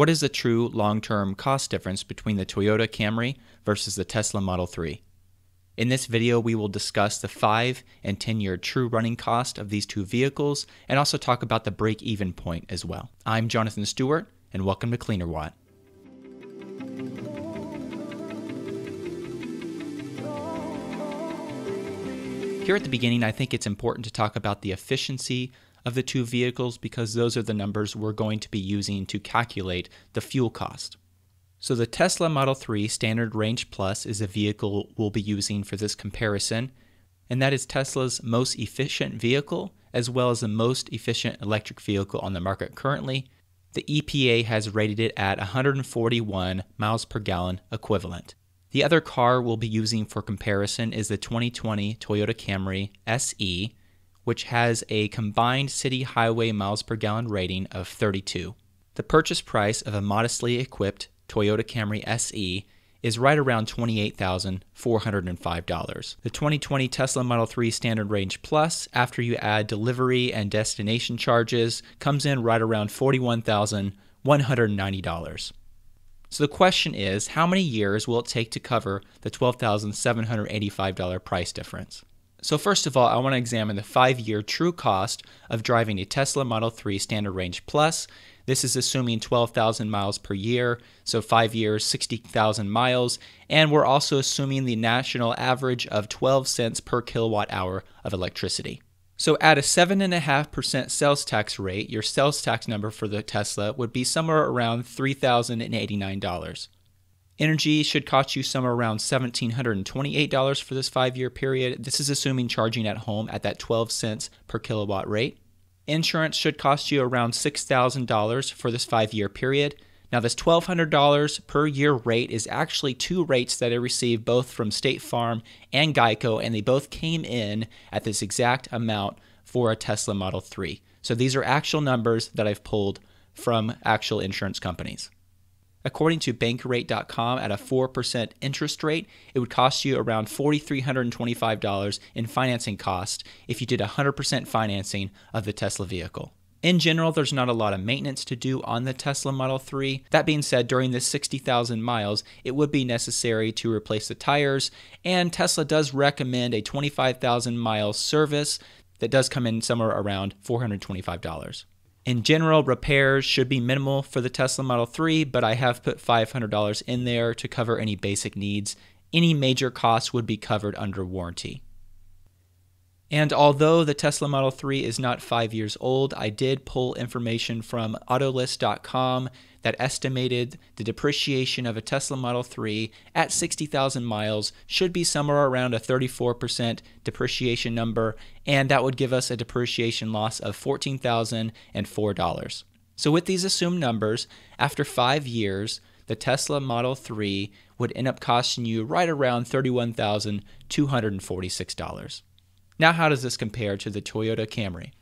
What is the true long term cost difference between the Toyota Camry versus the Tesla Model 3? In this video, we will discuss the 5 and 10 year true running cost of these two vehicles and also talk about the break even point as well. I'm Jonathan Stewart, and welcome to Cleanerwatt. Here at the beginning, I think it's important to talk about the efficiency of the two vehicles because those are the numbers we're going to be using to calculate the fuel cost. So the Tesla Model 3 Standard Range Plus is a vehicle we'll be using for this comparison, and that is Tesla's most efficient vehicle as well as the most efficient electric vehicle on the market currently. The EPA has rated it at 141 miles per gallon equivalent. The other car we'll be using for comparison is the 2020 Toyota Camry SE, which has a combined city highway miles per gallon rating of 32. The purchase price of a modestly equipped Toyota Camry SE is right around $28,405. The 2020 Tesla Model 3 Standard Range Plus, after you add delivery and destination charges, comes in right around $41,190. So the question is, how many years will it take to cover the $12,785 price difference? So, first of all, I want to examine the five year true cost of driving a Tesla Model 3 Standard Range Plus. This is assuming 12,000 miles per year, so five years, 60,000 miles. And we're also assuming the national average of 12 cents per kilowatt hour of electricity. So, at a 7.5% sales tax rate, your sales tax number for the Tesla would be somewhere around $3,089. Energy should cost you somewhere around $1,728 for this five year period. This is assuming charging at home at that 12 cents per kilowatt rate. Insurance should cost you around $6,000 for this five year period. Now, this $1,200 per year rate is actually two rates that I received both from State Farm and Geico, and they both came in at this exact amount for a Tesla Model 3. So these are actual numbers that I've pulled from actual insurance companies. According to bankrate.com, at a 4% interest rate, it would cost you around $4,325 in financing cost if you did 100% financing of the Tesla vehicle. In general, there's not a lot of maintenance to do on the Tesla Model 3. That being said, during this 60,000 miles, it would be necessary to replace the tires, and Tesla does recommend a 25,000 mile service that does come in somewhere around $425. In general, repairs should be minimal for the Tesla Model 3, but I have put $500 in there to cover any basic needs. Any major costs would be covered under warranty. And although the Tesla Model 3 is not five years old, I did pull information from Autolist.com that estimated the depreciation of a Tesla Model 3 at 60,000 miles should be somewhere around a 34% depreciation number, and that would give us a depreciation loss of $14,004. So, with these assumed numbers, after five years, the Tesla Model 3 would end up costing you right around $31,246. Now, how does this compare to the Toyota Camry?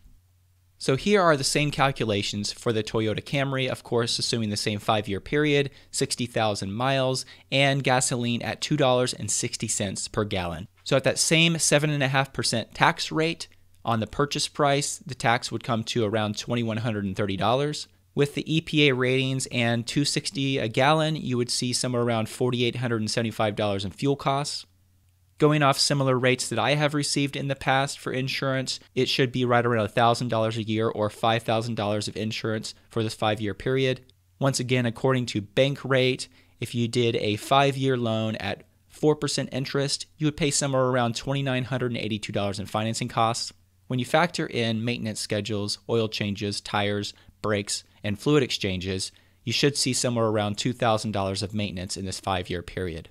So here are the same calculations for the Toyota Camry, of course, assuming the same five year period, 60,000 miles, and gasoline at $2.60 per gallon. So at that same 7.5% tax rate on the purchase price, the tax would come to around $2,130. With the EPA ratings and 260 a gallon, you would see somewhere around $4,875 in fuel costs. Going off similar rates that I have received in the past for insurance, it should be right around $1,000 a year or $5,000 of insurance for this five year period. Once again, according to Bankrate, if you did a five year loan at 4% interest, you would pay somewhere around $2,982 in financing costs. When you factor in maintenance schedules, oil changes, tires, brakes, and fluid exchanges, you should see somewhere around $2,000 of maintenance in this five year period.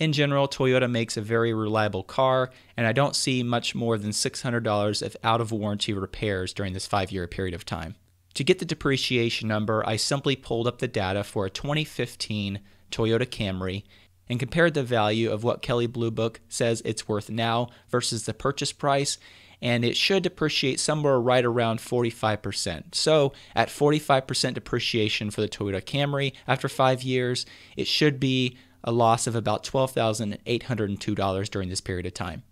In general, Toyota makes a very reliable car, and I don't see much more than $600 of out of warranty repairs during this five year period of time. To get the depreciation number, I simply pulled up the data for a 2015 Toyota Camry and compared the value of what Kelley Blue Book says it's worth now versus the purchase price, and it should depreciate somewhere right around 45%. So, at 45% depreciation for the Toyota Camry after five years, it should be a loss of about $12,802 during this period of time.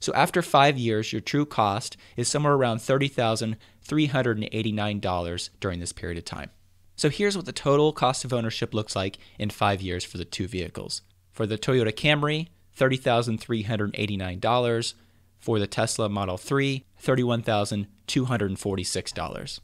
So after five years, your true cost is somewhere around $30,389 during this period of time. So here's what the total cost of ownership looks like in five years for the two vehicles. For the Toyota Camry, $30,389. For the Tesla Model 3, $31,246.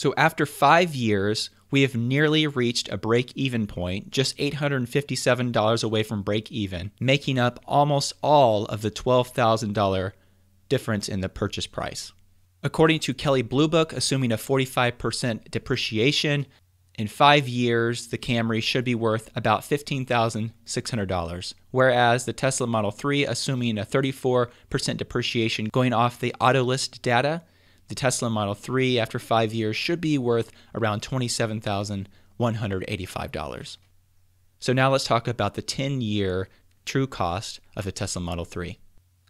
So after five years, we have nearly reached a break even point, just $857 away from break even, making up almost all of the $12,000 difference in the purchase price. According to Kelley Blue Book, assuming a 45% depreciation, in five years, the Camry should be worth about $15,600, whereas the Tesla Model 3, assuming a 34% depreciation going off the Autolist data, the Tesla Model 3 after five years should be worth around $27,185. So now let's talk about the 10 year true cost of the Tesla Model 3.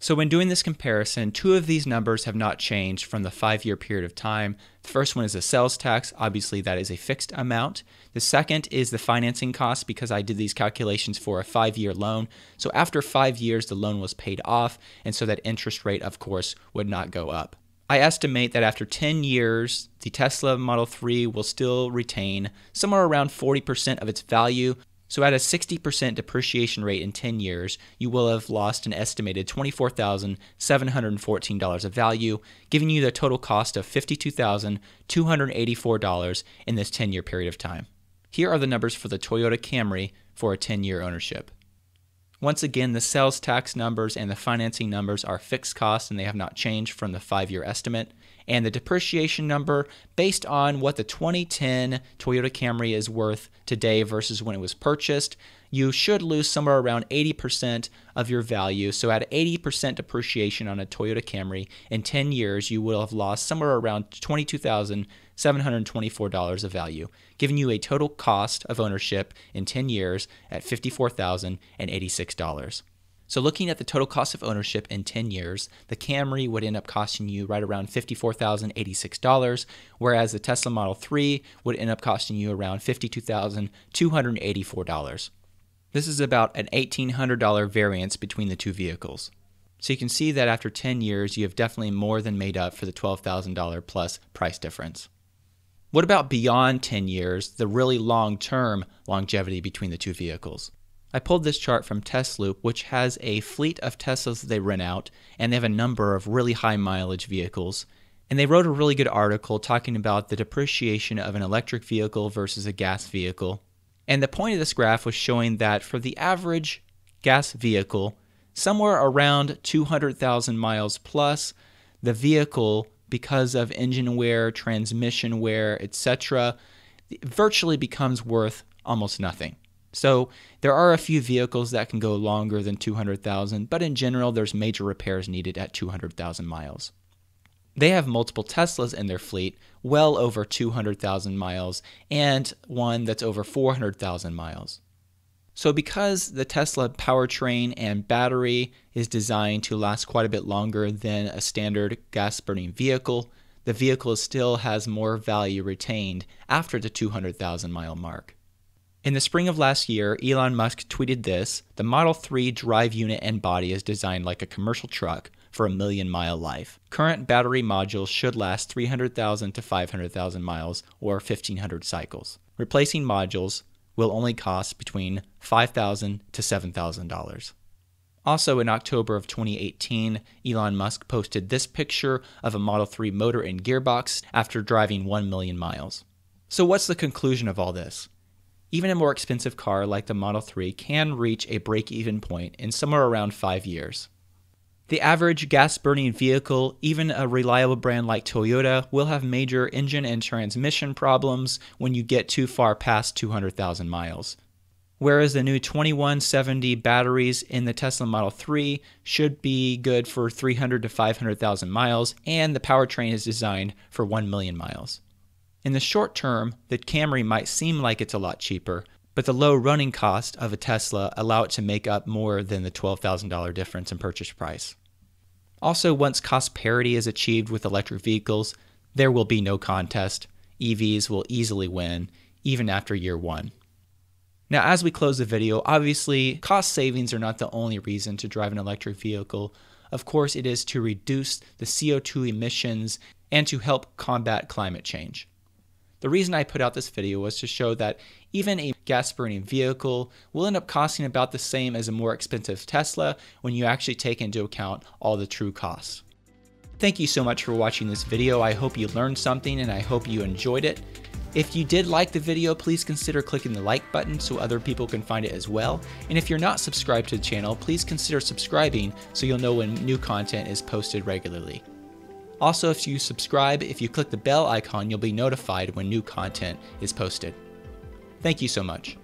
So, when doing this comparison, two of these numbers have not changed from the five year period of time. The first one is the sales tax. Obviously, that is a fixed amount. The second is the financing cost because I did these calculations for a five year loan. So, after five years, the loan was paid off, and so that interest rate, of course, would not go up. I estimate that after 10 years, the Tesla Model 3 will still retain somewhere around 40% of its value, so at a 60% depreciation rate in 10 years, you will have lost an estimated $24,714 of value, giving you the total cost of $52,284 in this 10 year period of time. Here are the numbers for the Toyota Camry for a 10 year ownership. Once again, the sales tax numbers and the financing numbers are fixed costs and they have not changed from the five year estimate. And the depreciation number, based on what the 2010 Toyota Camry is worth today versus when it was purchased, you should lose somewhere around 80% of your value. So, at 80% depreciation on a Toyota Camry in 10 years, you will have lost somewhere around 22,000 $724 of value, giving you a total cost of ownership in 10 years at $54,086. So, looking at the total cost of ownership in 10 years, the Camry would end up costing you right around $54,086, whereas the Tesla Model 3 would end up costing you around $52,284. This is about an $1,800 variance between the two vehicles. So you can see that after 10 years, you have definitely more than made up for the $12,000 plus price difference. What about beyond 10 years, the really long term longevity between the two vehicles? I pulled this chart from Tesloop, which has a fleet of Teslas that they rent out, and they have a number of really high mileage vehicles. And they wrote a really good article talking about the depreciation of an electric vehicle versus a gas vehicle. And the point of this graph was showing that for the average gas vehicle, somewhere around 200,000 miles plus, the vehicle because of engine wear, transmission wear, etc., virtually becomes worth almost nothing. So there are a few vehicles that can go longer than 200,000, but in general, there's major repairs needed at 200,000 miles. They have multiple Teslas in their fleet, well over 200,000 miles, and one that's over 400,000 miles. So, because the Tesla powertrain and battery is designed to last quite a bit longer than a standard gas burning vehicle, the vehicle still has more value retained after the 200,000 mile mark. In the spring of last year, Elon Musk tweeted this The Model 3 drive unit and body is designed like a commercial truck for a million mile life. Current battery modules should last 300,000 to 500,000 miles or 1,500 cycles. Replacing modules will only cost between 5,000 to $7,000. Also, in October of 2018, Elon Musk posted this picture of a Model 3 motor and gearbox after driving 1 million miles. So, what's the conclusion of all this? Even a more expensive car like the Model 3 can reach a break even point in somewhere around 5 years. The average gas burning vehicle, even a reliable brand like Toyota, will have major engine and transmission problems when you get too far past 200,000 miles. Whereas the new 2170 batteries in the Tesla Model 3 should be good for 300 to 500,000 miles, and the powertrain is designed for 1 million miles. In the short term, the Camry might seem like it's a lot cheaper, but the low running cost of a Tesla allow it to make up more than the $12,000 difference in purchase price. Also, once cost parity is achieved with electric vehicles, there will be no contest. EVs will easily win, even after year one. Now, as we close the video, obviously, cost savings are not the only reason to drive an electric vehicle. Of course, it is to reduce the CO2 emissions and to help combat climate change. The reason I put out this video was to show that even a gas burning vehicle will end up costing about the same as a more expensive Tesla when you actually take into account all the true costs. Thank you so much for watching this video. I hope you learned something and I hope you enjoyed it. If you did like the video, please consider clicking the like button so other people can find it as well. And if you're not subscribed to the channel, please consider subscribing so you'll know when new content is posted regularly. Also, if you subscribe, if you click the bell icon, you'll be notified when new content is posted. Thank you so much.